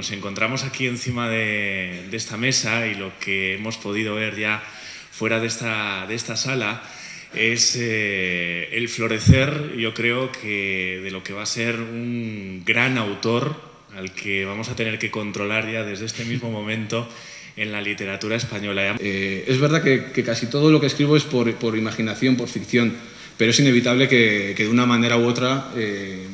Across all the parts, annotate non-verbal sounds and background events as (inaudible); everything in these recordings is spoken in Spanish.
Nos encontramos aquí encima de, esta mesa y lo que hemos podido ver ya fuera de esta, de esta sala es eh, el florecer, yo creo que de lo que va a ser un gran autor al que vamos a tener que controlar ya desde este mismo momento en la literatura española. Eh, es verdad que, casi todo lo que escribo es por, por imaginación, por ficción, pero es inevitable que, que de una manera u otra eh,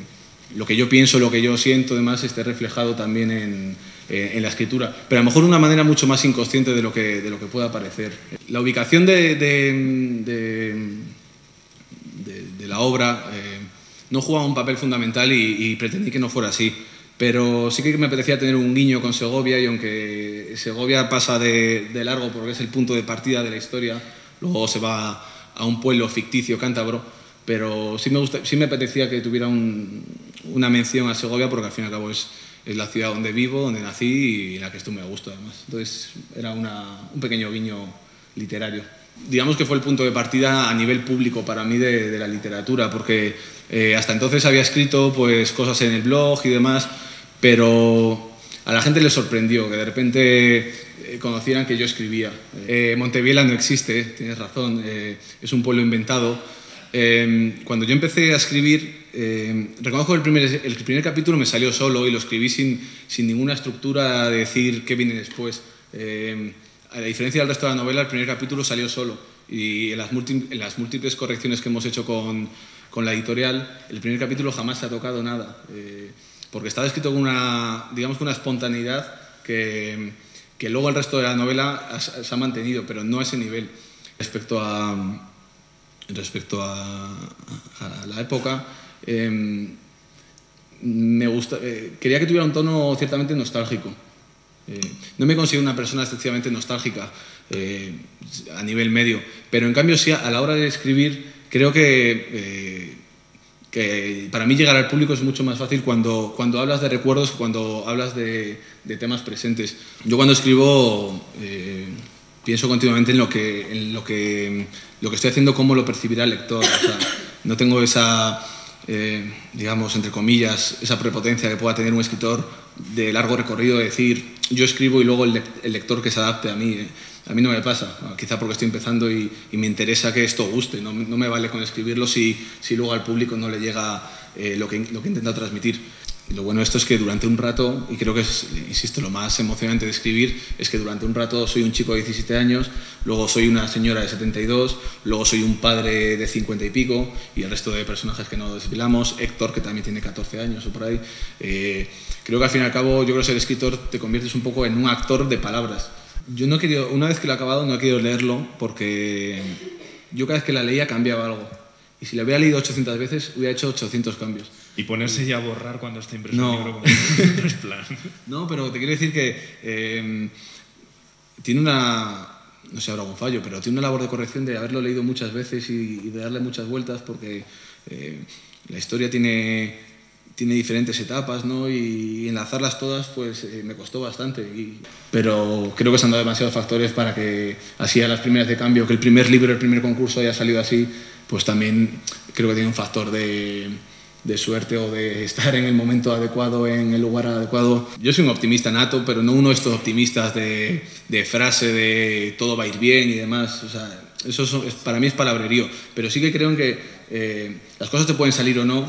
lo que yo pienso, lo que yo siento, además, esté reflejado también en, eh, en, la escritura, pero a lo mejor de una manera mucho más inconsciente de lo que, de lo que pueda parecer. La ubicación de, de, de la obra no juega un papel fundamental y, y pretendí que no fuera así. Pero sí que me apetecía tener un guiño con Segovia y aunque Segovia pasa de, largo porque es el punto de partida de la historia, luego se va a un pueblo ficticio cántabro, pero sí me, gusta, sí me apetecía que tuviera una mención a Segovia porque al fin y al cabo es, es, la ciudad donde vivo, donde nací y en la que muy a gusto además. Entonces era un pequeño guiño literario. Digamos que fue el punto de partida a nivel público para mí de, la literatura, porque eh, hasta entonces había escrito pues, cosas en el blog y demás, pero a la gente le sorprendió que de repente eh, conocieran que yo escribía. Eh, Monteviela no existe, tienes razón, eh, es un pueblo inventado. Cuando yo empecé a escribir, reconozco que el primer, el primer capítulo me salió solo y lo escribí sin, sin ninguna estructura de decir qué viene después. a la diferencia del resto de la novela, el primer capítulo salió solo y en las, en las múltiples correcciones que hemos hecho con, con, la editorial, el primer capítulo jamás se ha tocado nada porque estaba escrito con una, digamos, con una espontaneidad que, que luego el resto de la novela se ha mantenido, pero no a ese nivel. Respecto a, respecto a, la época, em, me gusta, eh, quería que tuviera un tono ciertamente nostálgico. Eh, no me considero una persona excesivamente nostálgica eh, a nivel medio, pero en cambio sí, a la hora de escribir creo que que para mí llegar al público es mucho más fácil cuando, cuando hablas de recuerdos, cuando hablas de, temas presentes. Yo cuando escribo pienso continuamente en lo que, en lo que, lo que estoy haciendo, cómo lo percibirá el lector. O sea, no tengo esa, eh, digamos, entre comillas, esa prepotencia que pueda tener un escritor de largo recorrido de decir, yo escribo y luego el, lector que se adapte a mí. ¿eh? A mí no me pasa, quizá porque estoy empezando y, me interesa que esto guste, no, no, me vale con escribirlo si, si luego al público no le llega eh, lo, que, lo que he intentado transmitir. Lo bueno de esto es que durante un rato, y creo que es, insisto, lo más emocionante de escribir, es que durante un rato soy un chico de 17 años, luego soy una señora de 72, luego soy un padre de 50 y pico, y el resto de personajes que no desfilamos, Héctor, que también tiene 14 años o por ahí. Eh, creo que al fin y al cabo, yo creo que ser escritor te conviertes un poco en un actor de palabras yo no he una vez que lo he acabado, no he querido leerlo porque yo cada vez que la leía cambiaba algo. Y si la hubiera leído 800 veces, hubiera hecho 800 cambios. Y ponerse ya a borrar cuando está impreso no. libro como (laughs) no es plan. No, pero te quiero decir que eh, tiene una, no sé, habrá algún fallo, pero tiene una labor de corrección de haberlo leído muchas veces y, de darle muchas vueltas porque eh, la historia tiene tiene diferentes etapas, ¿no? Y enlazarlas todas, pues eh, me costó bastante. Y... Pero creo que se han dado demasiados factores para que, así a las primeras de cambio, que el primer libro, el primer concurso haya salido así, pues también creo que tiene un factor de, de suerte o de estar en el momento adecuado, en el lugar adecuado. Yo soy un optimista nato, pero no uno de estos optimistas de, de frase de todo va a ir bien y demás. O sea, eso para mí es palabrerío. Pero sí que creo en que eh, las cosas te pueden salir o no,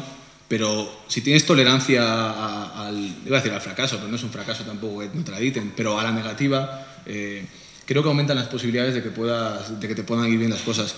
pero si tienes tolerancia al, iba a decir al fracaso, pero no es un fracaso tampoco, no te la diten, pero a la negativa, eh, creo que aumentan las posibilidades de que, puedas, de que te puedan ir bien las cosas.